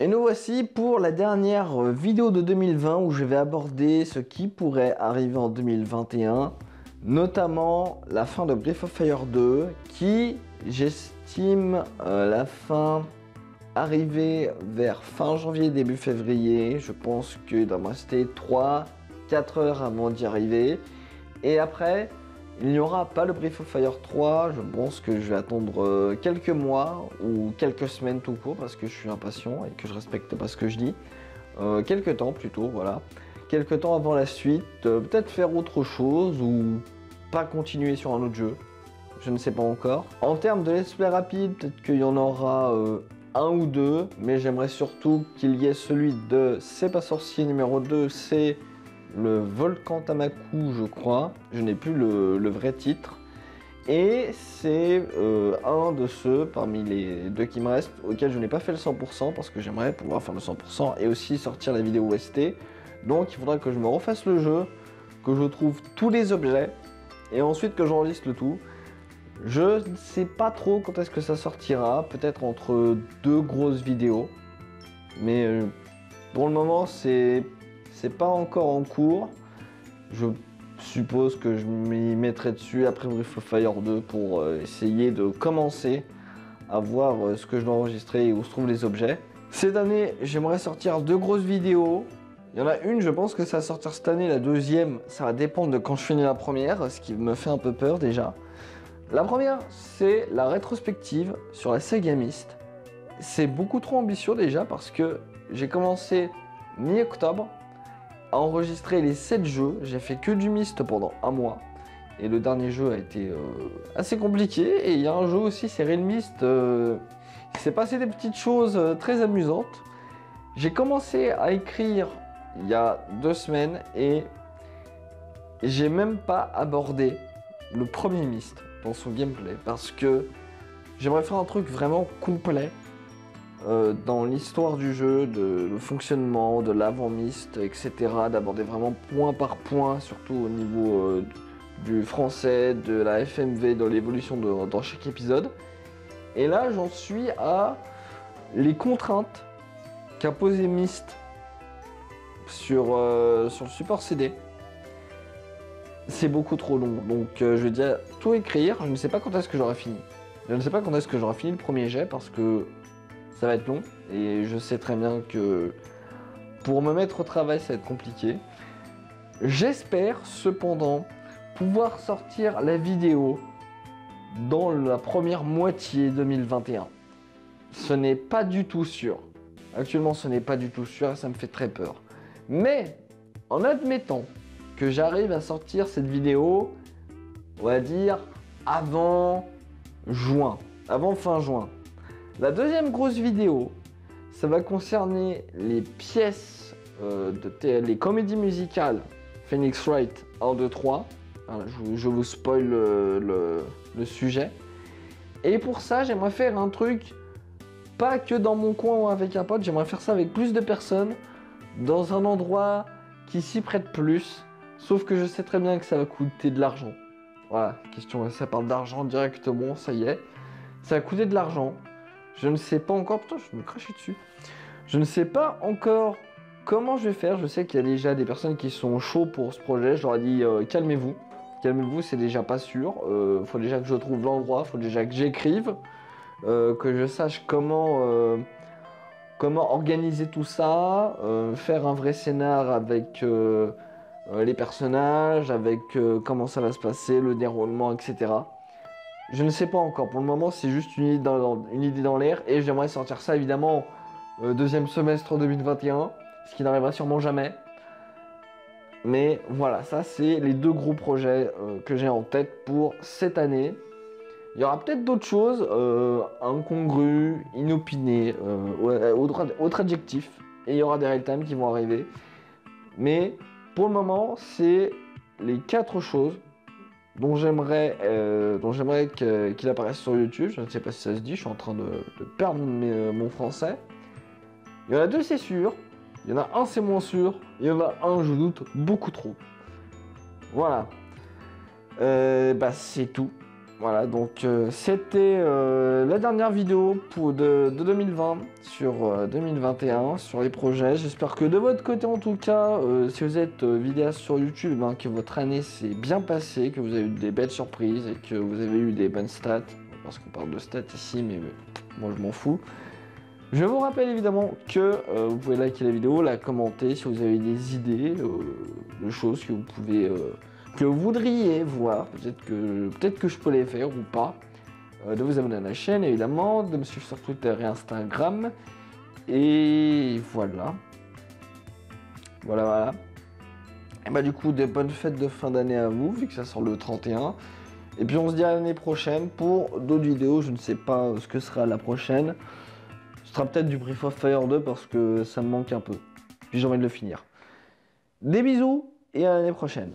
Et nous voici pour la dernière vidéo de 2020 où je vais aborder ce qui pourrait arriver en 2021, notamment la fin de Breath of Fire 2 qui, j'estime, euh, la fin arriver vers fin janvier, début février. Je pense que doit me rester 3-4 heures avant d'y arriver. Et après, il n'y aura pas le Brief of Fire 3, je pense que je vais attendre euh, quelques mois ou quelques semaines tout court parce que je suis impatient et que je respecte pas ce que je dis. Euh, quelques temps plutôt, voilà. Quelques temps avant la suite, euh, peut-être faire autre chose ou pas continuer sur un autre jeu. Je ne sais pas encore. En termes de let's play rapide, peut-être qu'il y en aura un ou deux, mais j'aimerais surtout qu'il y ait celui de C'est pas sorcier numéro 2, c'est le volcan Tamaku, je crois. Je n'ai plus le, vrai titre. Et c'est euh, un de ceux parmi les deux qui me restent auxquels je n'ai pas fait le 100% parce que j'aimerais pouvoir faire le 100% et aussi sortir la vidéo OST. Donc il faudra que je me refasse le jeu, que je trouve tous les objets et ensuite que j'enregistre le tout. Je ne sais pas trop quand est-ce que ça sortira, peut-être entre deux grosses vidéos. Mais euh, pour le moment, c'est c'est pas encore en cours. Je suppose que je m'y mettrai dessus après Brief of Fire 2 pour euh, essayer de commencer à voir euh, ce que je dois enregistrer et où se trouvent les objets. Cette année, j'aimerais sortir deux grosses vidéos. Il y en a une, je pense que ça va sortir cette année. La deuxième, ça va dépendre de quand je finis la première, ce qui me fait un peu peur déjà. La première, c'est la rétrospective sur la Sega Mist. C'est beaucoup trop ambitieux déjà parce que j'ai commencé mi-octobre à enregistrer les 7 jeux. J'ai fait que du Myst pendant un mois. Et le dernier jeu a été euh, assez compliqué. Et il y a un jeu aussi, c'est Real Myst. Euh, il s'est passé des petites choses euh, très amusantes. J'ai commencé à écrire il y a deux semaines et j'ai même pas abordé le premier Myst dans son gameplay parce que j'aimerais faire un truc vraiment complet euh, dans l'histoire du jeu, de le fonctionnement, de l'avant-mist, etc. D'aborder vraiment point par point, surtout au niveau euh, du français, de la FMV, de l'évolution dans chaque épisode. Et là, j'en suis à les contraintes qu'a posé Myst sur, euh, sur le support CD. C'est beaucoup trop long, donc je vais déjà tout écrire. Je ne sais pas quand est-ce que j'aurai fini. Je ne sais pas quand est-ce que j'aurai fini le premier jet parce que ça va être long et je sais très bien que pour me mettre au travail, ça va être compliqué. J'espère cependant pouvoir sortir la vidéo dans la première moitié 2021. Ce n'est pas du tout sûr. Actuellement, ce n'est pas du tout sûr et ça me fait très peur. Mais en admettant que j'arrive à sortir cette vidéo, on va dire avant juin, avant fin juin, la deuxième grosse vidéo, ça va concerner les pièces euh, de les comédies musicales Phoenix Wright 1, 2, 3. je, vous spoil le, sujet. Et pour ça, j'aimerais faire un truc, pas que dans mon coin ou avec un pote, j'aimerais faire ça avec plus de personnes, dans un endroit qui s'y prête plus. Sauf que je sais très bien que ça va coûter de l'argent. Voilà, question, ça parle d'argent directement, ça y est. Ça va coûter de l'argent. Je ne sais pas encore. Putain, je me crache dessus. Je ne sais pas encore comment je vais faire. Je sais qu'il y a déjà des personnes qui sont chauds pour ce projet. Je leur ai dit euh, calmez-vous. Calmez-vous, c'est déjà pas sûr. Il euh, faut déjà que je trouve l'endroit. Faut déjà que j'écrive. Euh, que je sache comment, comment organiser tout ça. faire un vrai scénar avec les personnages, avec comment ça va se passer, le déroulement, etc. Je ne sais pas encore. Pour le moment, c'est juste une idée dans, l'air. Et j'aimerais sortir ça évidemment euh, deuxième semestre 2021. Ce qui n'arrivera sûrement jamais. Mais voilà, ça c'est les deux gros projets euh, que j'ai en tête pour cette année. Il y aura peut-être d'autres choses, euh, incongrues, inopinées, autre, autre adjectif. Et il y aura des real-time qui vont arriver. Mais pour le moment, c'est les quatre choses dont j'aimerais euh, qu'il apparaisse sur YouTube. Je ne sais pas si ça se dit, je suis en train de, perdre euh, mon français. Il y en a deux, c'est sûr. Il y en a un, c'est moins sûr. Il y en a un, je doute beaucoup trop. Voilà. Euh, bah, c'est tout. Voilà, donc euh, c'était euh, la dernière vidéo pour de, de 2020 sur euh, 2021 sur les projets. J'espère que de votre côté en tout cas, euh, si vous êtes euh, vidéaste sur YouTube, ben, que votre année s'est bien passée, que vous avez eu des belles surprises et que vous avez eu des bonnes stats. Parce qu'on parle de stats ici, mais euh, moi je m'en fous. Je vous rappelle évidemment que euh, vous pouvez liker la vidéo, la commenter si vous avez des idées, euh, de choses que vous pouvez, euh, que vous voudriez voir. Peut-être que, peut-être que je peux les faire ou pas. Euh, de vous abonner à la chaîne évidemment, de me suivre sur Twitter et Instagram. Et voilà. Voilà, voilà. Et bah du coup, des bonnes fêtes de fin d'année à vous, vu que ça sort le 31. Et puis on se dit à l'année prochaine pour d'autres vidéos. Je ne sais pas ce que sera la prochaine. Ce sera peut-être du Brief of Fire 2 parce que ça me manque un peu. Puis j'ai envie de le finir. Des bisous et à l'année prochaine.